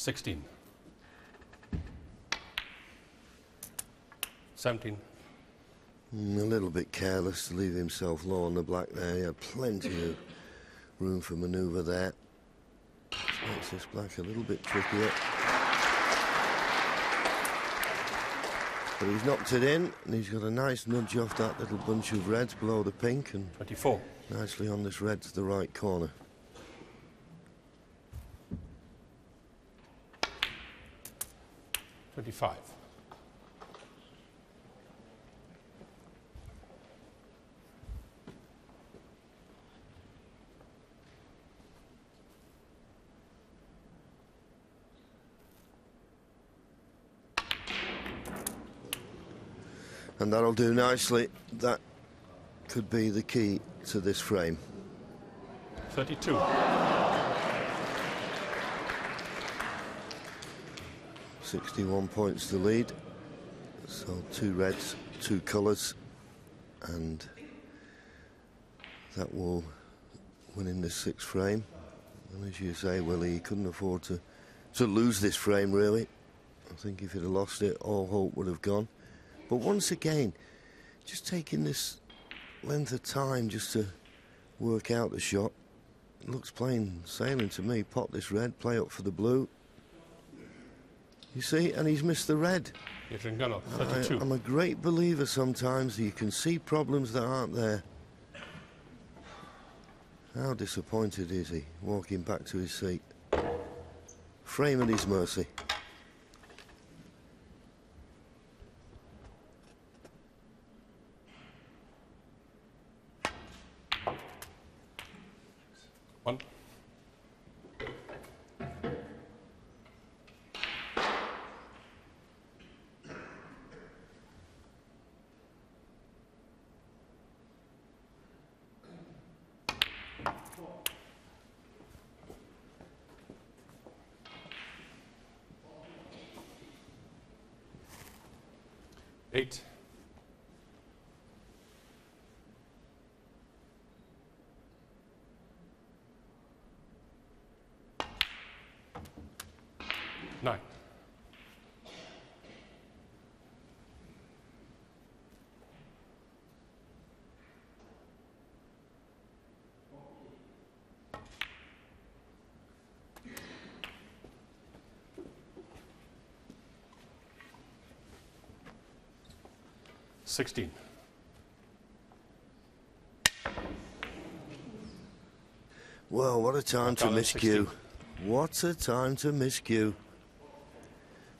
16. 17. Mm, a little bit careless to leave himself low on the black there. He had plenty of room for manoeuvre there. Which makes this black a little bit trickier. But he's knocked it in, and he's got a nice nudge off that little bunch of reds below the pink, and 24. nicely on this red to the right corner. Twenty-five. And that'll do nicely. That could be the key to this frame. Thirty-two. Sixty-one points to lead. So two reds, two colours, and that will win in this sixth frame. And as you say, Willie, he couldn't afford to to lose this frame really. I think if he'd have lost it, all hope would have gone. But once again, just taking this length of time just to work out the shot. Looks plain sailing to me. Pot this red, play up for the blue. You see, and he's missed the red. I, 32. I'm a great believer sometimes that you can see problems that aren't there. How disappointed is he walking back to his seat? Frame at his mercy. One. Eight. 16. Well, what a time to miscue. What a time to miscue.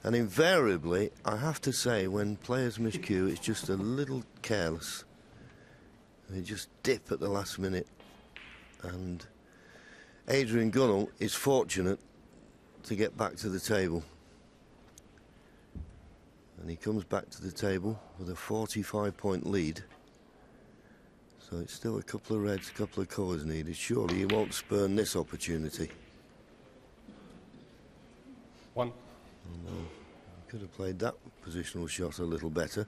And invariably, I have to say, when players miscue, it's just a little careless. They just dip at the last minute. And Adrian Gunnell is fortunate to get back to the table. And he comes back to the table with a 45 point lead. So it's still a couple of reds, a couple of colours needed. Surely he won't spurn this opportunity. One. Could have played that positional shot a little better.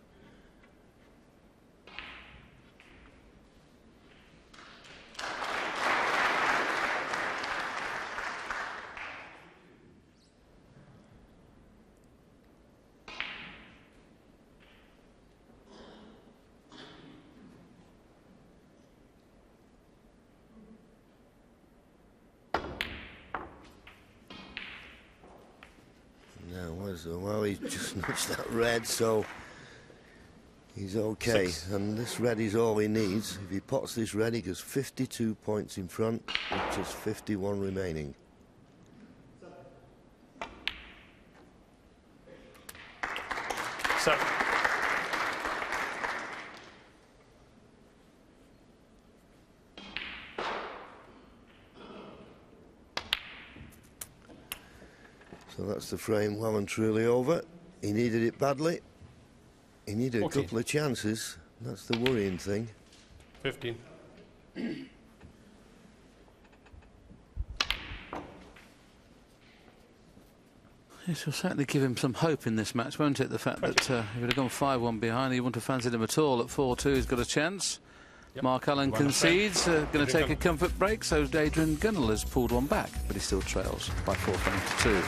Now, the, well, he just nudged that red, so he's okay. Six. And this red is all he needs. If he pots this red, he gets 52 points in front, with just 51 remaining. Seven. So that's the frame well and truly over. He needed it badly. He needed a couple of chances. That's the worrying thing. Fifteen. This will certainly give him some hope in this match, won't it? The fact that uh, if he'd have gone 5 1 behind, he wouldn't have fancied him at all. At 4 2, he's got a chance. Yep. Mark Allen concedes, uh, going to take a comfort break, so Adrian Gunnell has pulled one back, but he still trails by four frames to two.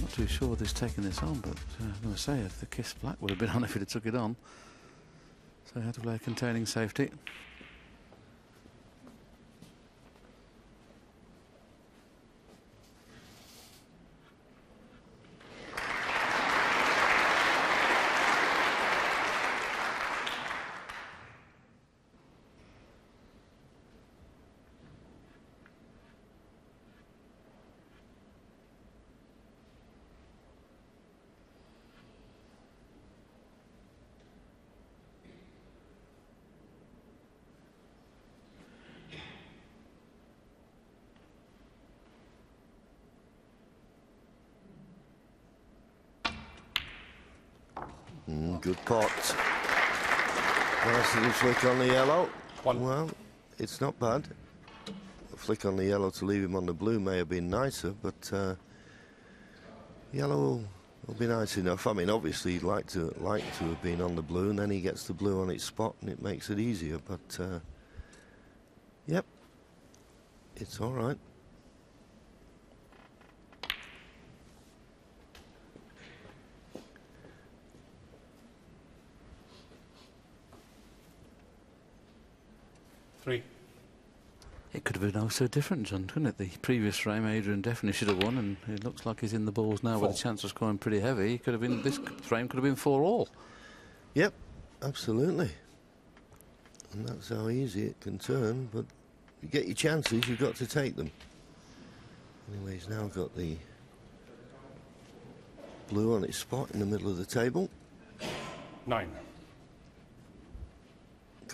Not too sure whether he's taking this on, but uh, I'm going to say if the Kiss Black would have been on if he'd have took it on. So to play a containing safety. Mm, good pot. Nice little flick on the yellow. One. Well, it's not bad. A flick on the yellow to leave him on the blue may have been nicer, but uh, yellow will, will be nice enough. I mean, obviously, he'd like to like to have been on the blue, and then he gets the blue on its spot, and it makes it easier. But uh, yep, it's all right. Three. It could have been oh so different, John, couldn't it? The previous frame, Adrian definitely should have won, and it looks like he's in the balls now with a Four. chance of scoring pretty heavy. He could have been this frame could have been four all. Yep, absolutely. And that's how easy it can turn, but you get your chances, you've got to take them. Anyway, he's now got the blue on its spot in the middle of the table. Nine.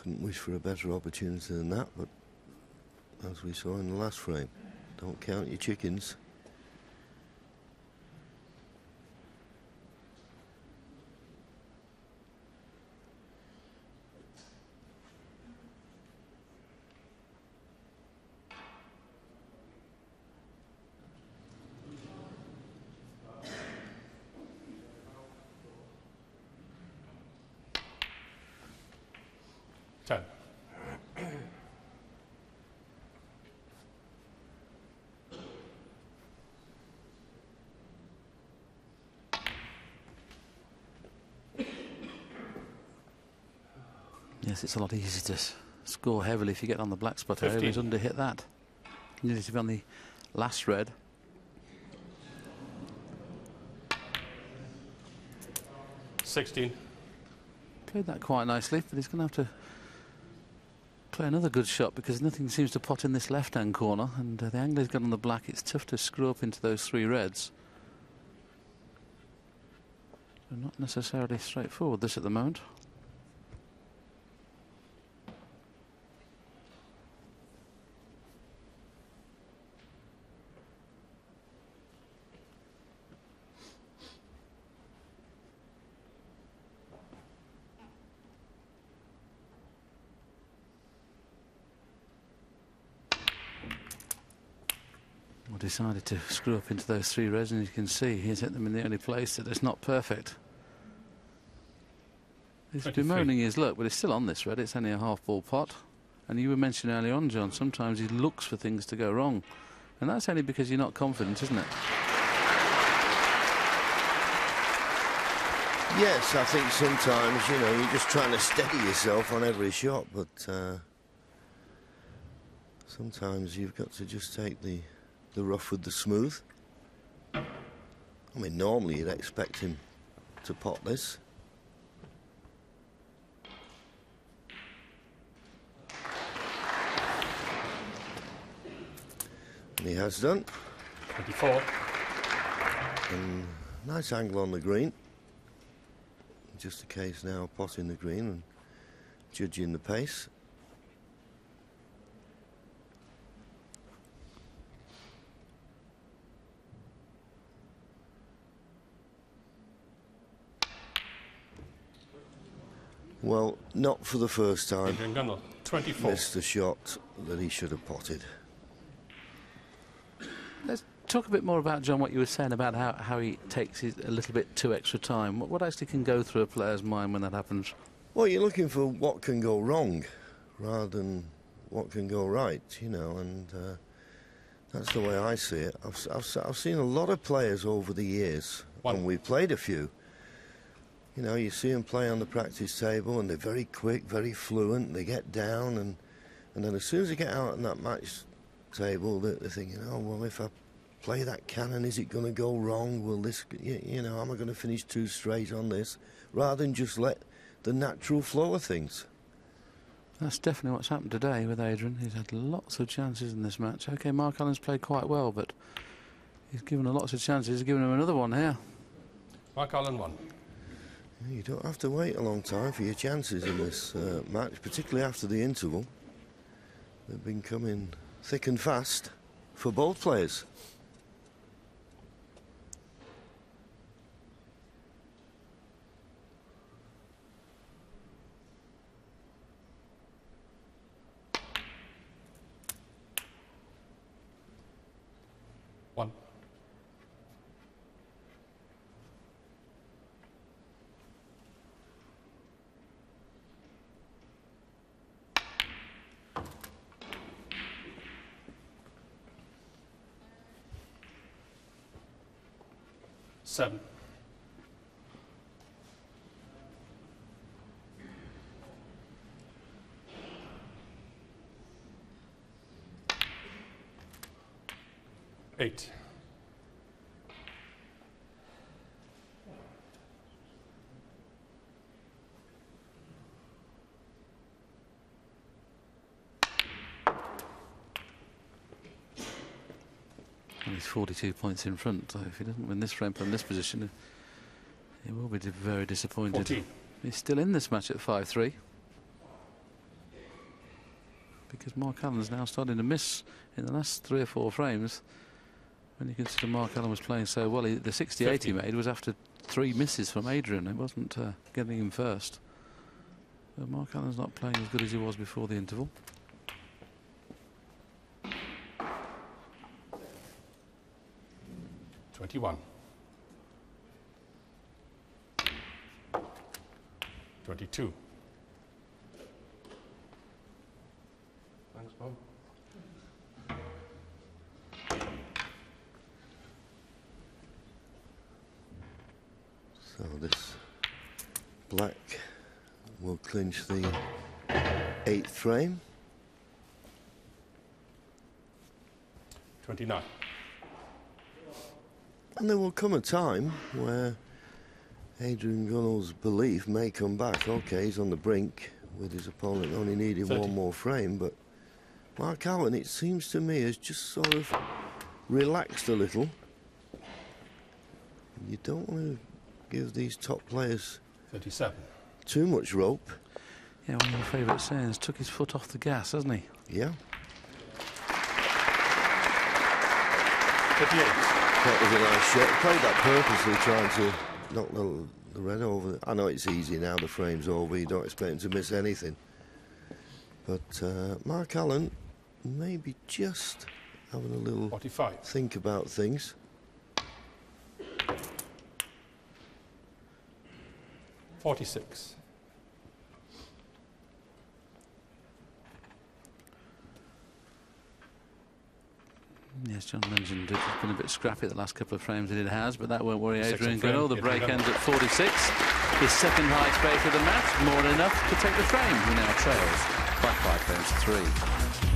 Couldn't wish for a better opportunity than that, but as we saw in the last frame, don't count your chickens. Yes, it's a lot easier to score heavily if you get on the black spot area. He's Fifteen. under hit that. You need to be on the last red. Sixteen. Played that quite nicely, but he's going to have to play another good shot because nothing seems to pot in this left-hand corner. And uh, the angle he's got on the black, it's tough to screw up into those three reds. Not necessarily straightforward this at the moment. Decided to screw up into those three reds, and you can see he's hit them in the only place that is not perfect. He's bemoaning his luck, but he's still on this red. It's only a half ball pot. And you were mentioning earlier on, John, sometimes he looks for things to go wrong. And that's only because you're not confident, isn't it? Yes, I think sometimes, you know, you're just trying to steady yourself on every shot, but uh, sometimes you've got to just take the, the rough with the smooth. I mean, normally you'd expect him to pot this. And he has done. Twenty-four. And nice angle on the green. Just a case now of potting the green and judging the pace. Well, not for the first time. Adrian Gunnell. Twenty-four. Missed a shot that he should have potted. Let's talk a bit more about, John, what you were saying about how, how he takes his, a little bit too extra time. What, what actually can go through a player's mind when that happens? Well, you're looking for what can go wrong rather than what can go right, you know, and uh, That's the way I see it. I've, s- I've, s- I've seen a lot of players over the years, One. and we've played a few. You know, you see them play on the practice table, and they're very quick, very fluent. They get down, and and then as soon as they get out on that match table, they're, they're thinking, oh well, if I play that cannon, is it going to go wrong? Will this, you, you know, am I going to finish two straight on this? Rather than just let the natural flow of things. That's definitely what's happened today with Adrian. He's had lots of chances in this match. OK, Mark Allen's played quite well, but he's given him lots of chances. He's given him another one here. Mark Allen 1. You don't have to wait a long time for your chances in this uh, match, particularly after the interval. They've been coming thick and fast for both players. One. Seven. Eight. He's 42 points in front. So if he doesn't win this frame from this position, he will be very disappointed. 14. He's still in this match at 5-3. Because Mark Allen's now starting to miss in the last three or four frames. When you consider Mark Allen was playing so well, he, the 68 he made was after three misses from Adrian. It wasn't uh, getting him first. But Mark Allen's not playing as good as he was before the interval. Twenty-one. Twenty-two. Thanks, Bob. So this black will clinch the eighth frame. Twenty-nine. And there will come a time where Adrian Gunnell's belief may come back. Okay, he's on the brink with his opponent only needing 30. one more frame, but Mark Allen, it seems to me, has just sort of relaxed a little. You don't want to give these top players Thirty-seven. too much rope. Yeah, one of your favourite sayings, took his foot off the gas, hasn't he? Yeah, Fifty-eight. That was a nice shot. Played that purposely, trying to knock the, the red over. I know it's easy now, the frame's over, you don't expect him to miss anything. But uh, Mark Allen maybe just having a little Forty-five. think about things. Forty-six. Yes, John mentioned it's been a bit scrappy the last couple of frames that it has, but that won't worry Adrian Gunnell. The break ends at 46. His second highest break of the match, more than enough to take the frame. He now trails by five frames to three.